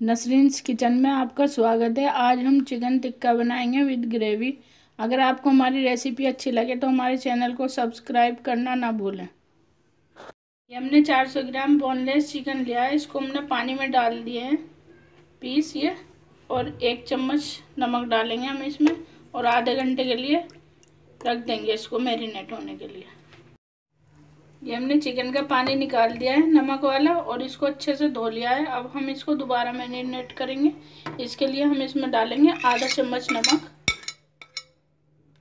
नसरीन्स kitchen में आपका स्वागत है। आज हम चिकन टिक्का बनाएँगे विद ग्रेवी। अगर आपको हमारी रेसिपी अच्छी लगे तो हमारे चैनल को सब्सक्राइब करना ना भूलें। ये हमने 400 ग्राम बोनलेस चिकन लिया है। इसको हमने पानी में डाल दिए हैं। पीस ये और एक चम्मच नमक डालेंगे हम इसमें और आधे घंटे के लिए रख देंगे इसको मैरिनेट होने के लिए। ये हमने चिकन का पानी निकाल दिया है, नमक वाला, और इसको अच्छे से धो लिया है। अब हम इसको दोबारा मैरिनेट करेंगे। इसके लिए हम इसमें डालेंगे आधा चम्मच नमक,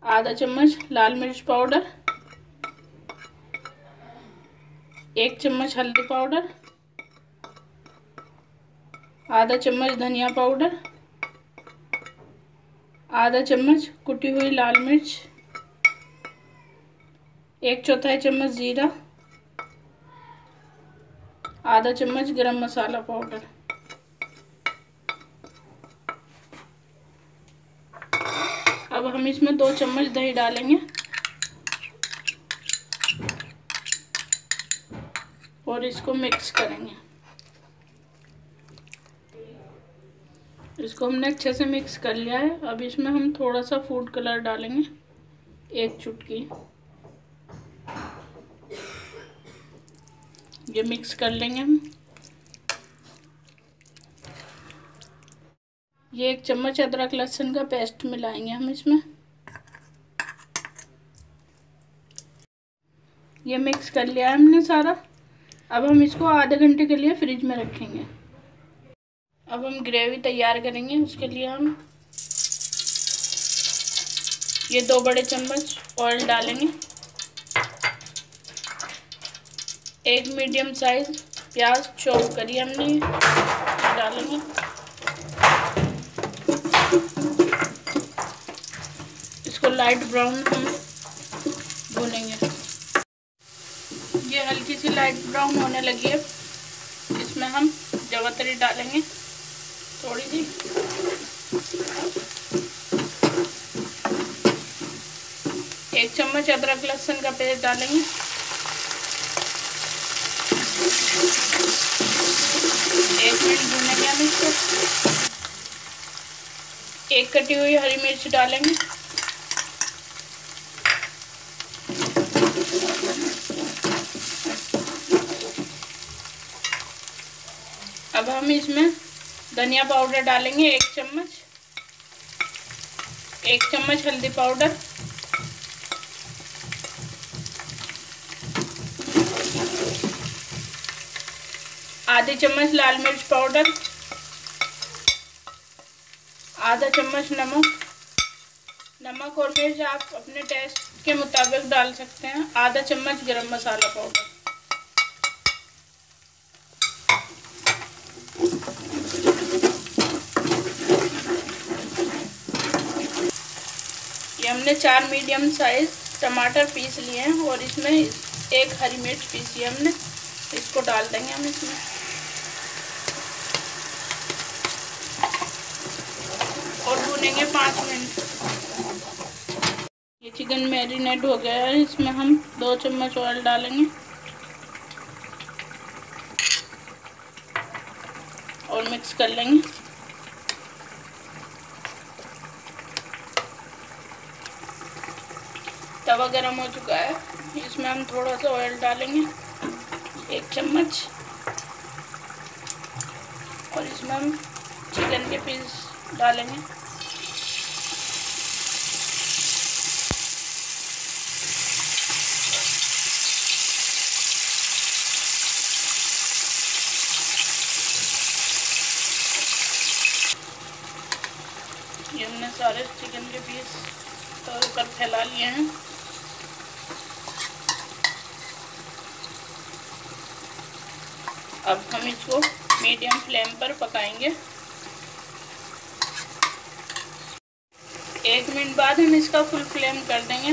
आधा चम्मच लाल मिर्च पाउडर, एक चम्मच हल्दी पाउडर, आधा चम्मच धनिया पाउडर, आधा चम्मच कुटी हुई लाल मिर्च, एक चौथाई चम्मच जीरा आधा चम्मच गरम मसाला पाउडर। अब हम इसमें दो चम्मच दही डालेंगे। और इसको मिक्स करेंगे। इसको हमने अच्छे से मिक्स कर लिया है। अब इसमें हम थोड़ा सा फ़ूड कलर डालेंगे, एक चुटकी। ये मिक्स कर लेंगे हम। ये एक चम्मच अदरक लहसुन का पेस्ट मिलाएँगे हम इसमें। ये मिक्स कर लिया है हमने सारा। अब हम इसको आधे घंटे के लिए फ्रिज में रखेंगे। अब हम ग्रेवी तैयार करेंगे, उसके लिए हम ये दो बड़े चम्मच ऑयल डालेंगे। एक मीडियम साइज़ प्याज चॉप करी हमने। डालेंगे। इसको लाइट ब्राउन हम भूनेंगे। ये हल्की सी लाइट ब्राउन होने लगी है। इसमें हम जवातरी डालेंगे थोड़ी सी। एक चम्मच अदरक लहसुन का पेस्ट डालेंगे। एक मिनट हम इसको एक कटी हुई हरी मिर्च डालेंगे। अब हम इसमें धनिया पाउडर डालेंगे एक चम्मच। एक चम्मच हल्दी पाउडर। आधे चम्मच लाल मिर्च पाउडर, आधा चम्मच नमक। नमक और मिर्च आप अपने टेस्ट के मुताबिक डाल सकते हैं। आधा चम्मच गरम मसाला पाउडर। ये हमने चार मीडियम साइज़ टमाटर पीस लिए हैं और इसमें एक हरी मिर्च पीसी हमने। इसको डाल देंगे हम इसमें और भूनेंगे पाँच मिनट। ये चिकन मैरिनेट हो गया है, इसमें हम दो चम्मच ऑयल डालेंगे। और मिक्स कर लेंगे। तवा गरम हो चुका है, इसमें हम थोड़ा सा ऑयल डालेंगे, एक चम्मच। और इसमें हम चिकन के पीस डालेंगे ये हमने सारे चिकन के पीस तौर पर फैला लिए हैं। अब हम इसको मीडियम फ्लेम पर पकाएँगे। एक मिनट बाद हम इसका फुल फ्लेम कर देंगे।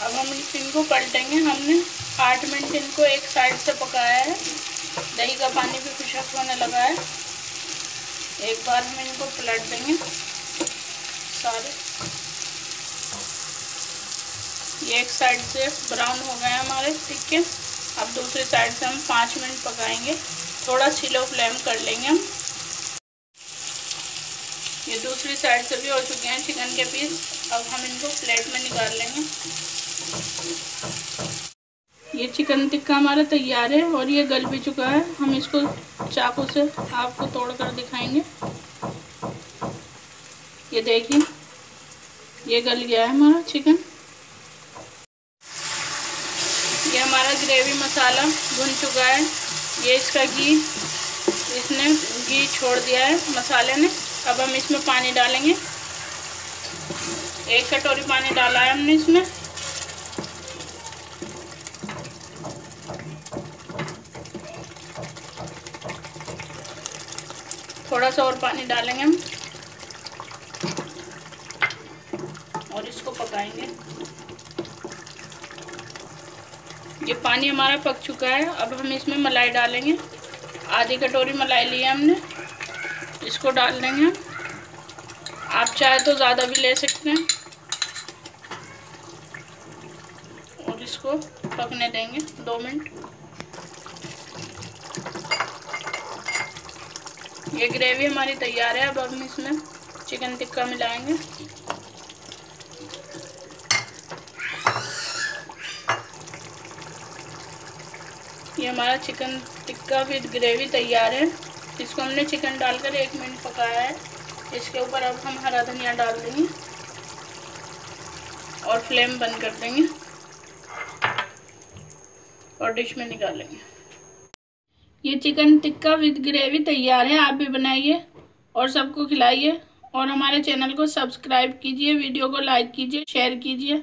अब हम इनको पलटेंगे। हमने आठ मिनट इनको एक साइड से पकाया है। दही का पानी भी खुशक होने लगा है। एक बार हम इनको पलट देंगे। सारे ये एक साइड से ब्राउन हो गए हमारे टिक्के अब अब दूसरी साइड से हम पाँच मिनट पकाएँगे। थोड़ा सिलो फ्लेम कर लेंगे हम। ये दूसरी साइड से भी हो चुके हैं चिकन के पीस अब हम इनको प्लेट में निकाल लेंगे। ये चिकन टिक्का हमारा तैयार है और ये गल भी चुका है। हम इसको चाकू से आपको तोड़ कर दिखाएँगे। ये देखिए, ये गल गया है हमारा चिकन। ये हमारा ग्रेवी मसाला भुन चुका है। ये इसका घी, इसने घी छोड़ दिया है मसाले ने। अब हम इसमें पानी डालेंगे। एक कटोरी पानी डाला है हमने इसमें। थोड़ा सा और पानी डालेंगे हम। और इसको पकाएँगे। ये पानी हमारा पक चुका है। अब हम इसमें मलाई डालेंगे। आधी कटोरी मलाई ली है हमने। इसको डाल देंगे आप चाहे तो ज़्यादा भी ले सकते हैं। और इसको पकने देंगे दो मिनट। ये ग्रेवी हमारी तैयार है, अब हम इसमें चिकन टिक्का मिलाएँगे। ये हमारा चिकन टिक्का विद ग्रेवी तैयार है। इसको हमने चिकन डालकर एक मिनट पकाया है। इसके ऊपर अब हम हरा धनिया डाल देंगे और फ्लेम बंद कर देंगे और डिश में निकालेंगे। ये चिकन टिक्का विद ग्रेवी तैयार है, आप भी बनाइए और सबको खिलाइए। और हमारे चैनल को सब्सक्राइब कीजिए वीडियो को लाइक कीजिए शेयर कीजिए।